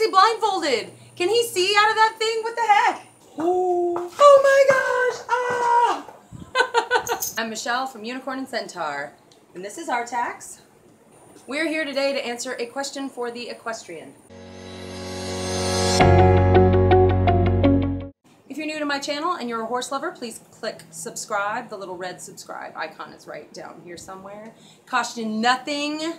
is he blindfolded? Can he see out of that thing? What the heck? Oh, oh my gosh! Ah! I'm Michelle from Unicorn and Centaur, and this is Artax. We're here today to answer a question for the equestrian. If you're new to my channel and you're a horse lover, please click subscribe. The little red subscribe icon is right down here somewhere. Cost you nothing.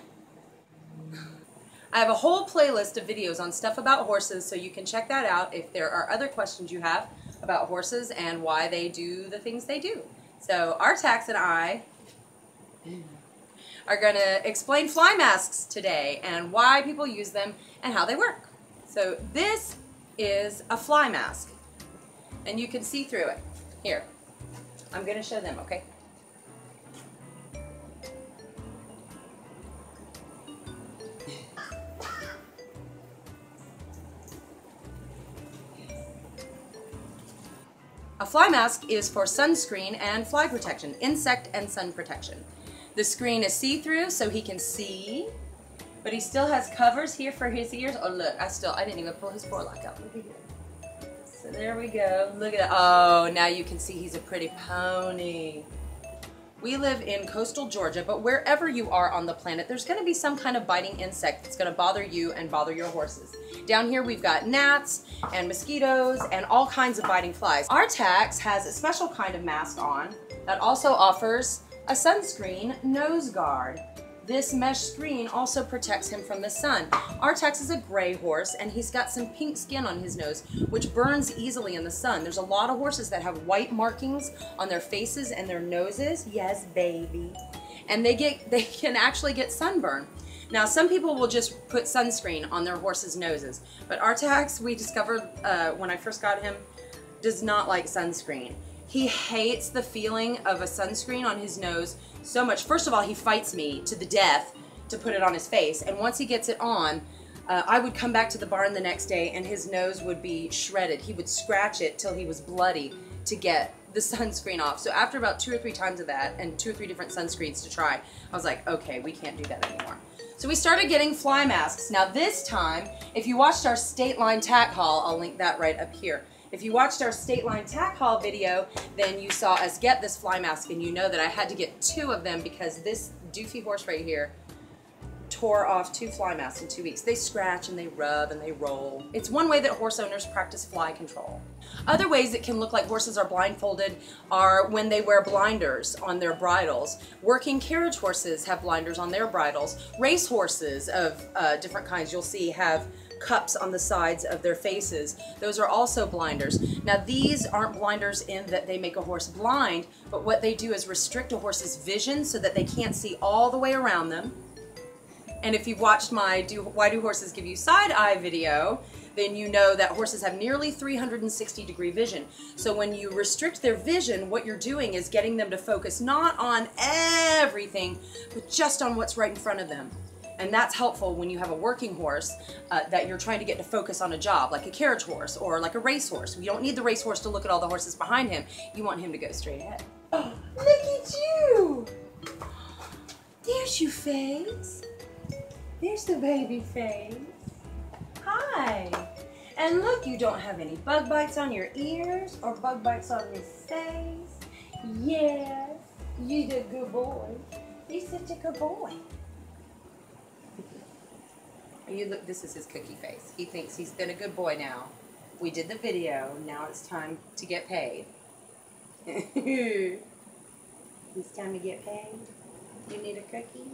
I have a whole playlist of videos on stuff about horses, so you can check that out if there are other questions you have about horses and why they do the things they do. So Artax and I are going to explain fly masks today and why people use them and how they work. So this is a fly mask and you can see through it. Here, I'm going to show them, okay? A fly mask is for sunscreen and fly protection, insect and sun protection. The screen is see-through so he can see, but he still has covers here for his ears. Oh look, I still, I didn't even pull his forelock out. So there we go. Look at that. Oh, now you can see he's a pretty pony. We live in coastal Georgia, but wherever you are on the planet, there's going to be some kind of biting insect that's going to bother you and bother your horses. Down here we've got gnats and mosquitoes and all kinds of biting flies. Artax has a special kind of mask on that also offers a sunscreen nose guard. This mesh screen also protects him from the sun. Artax is a gray horse and he's got some pink skin on his nose which burns easily in the sun. There's a lot of horses that have white markings on their faces and their noses. Yes, baby. And they get they can actually get sunburn. Now, some people will just put sunscreen on their horses' noses, but Artax, we discovered uh, when I first got him, does not like sunscreen. He hates the feeling of a sunscreen on his nose so much. First of all, he fights me to the death to put it on his face. And once he gets it on, uh, I would come back to the barn the next day and his nose would be shredded. He would scratch it till he was bloody to get the sunscreen off. So after about two or three times of that and two or three different sunscreens to try, I was like, okay, we can't do that anymore. So we started getting fly masks. Now this time, if you watched our State Line Tack Haul, I'll link that right up here. If you watched our State Line Tack Haul video, then you saw us get this fly mask and you know that I had to get two of them because this doofy horse right here tore off two fly masks in two weeks. They scratch and they rub and they roll. It's one way that horse owners practice fly control. Other ways it can look like horses are blindfolded are when they wear blinders on their bridles. Working carriage horses have blinders on their bridles. Race horses of uh, different kinds you'll see have cups on the sides of their faces. Those are also blinders. Now these aren't blinders in that they make a horse blind, but what they do is restrict a horse's vision so that they can't see all the way around them. And if you've watched my do, Why Do Horses Give You Side Eye video, then you know that horses have nearly 360 degree vision. So when you restrict their vision, what you're doing is getting them to focus not on everything, but just on what's right in front of them. And that's helpful when you have a working horse uh, that you're trying to get to focus on a job, like a carriage horse or like a racehorse. You don't need the racehorse to look at all the horses behind him. You want him to go straight ahead. Look at you! There's your face. There's the baby face. Hi. And look, you don't have any bug bites on your ears or bug bites on your face. Yes, you're a good boy. You're such a good boy. You look, this is his cookie face. He thinks he's been a good boy now. We did the video. Now it's time to get paid. it's time to get paid. You need a cookie?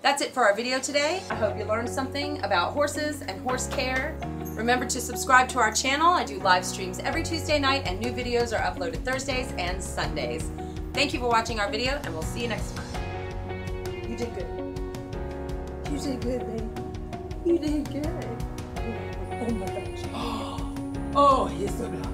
That's it for our video today. I hope you learned something about horses and horse care. Remember to subscribe to our channel. I do live streams every Tuesday night and new videos are uploaded Thursdays and Sundays. Thank you for watching our video and we'll see you next time. You did good. You did good, baby. You did good. Oh my gosh. Oh, he's so good.